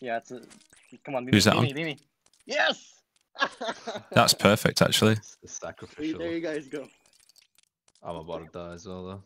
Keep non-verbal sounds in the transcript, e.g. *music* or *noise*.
Yeah, it's a. Come on, Who's that me, on? Dini. Yes. *laughs* That's perfect, actually. It's the there you guys go. I'm about to die as well though.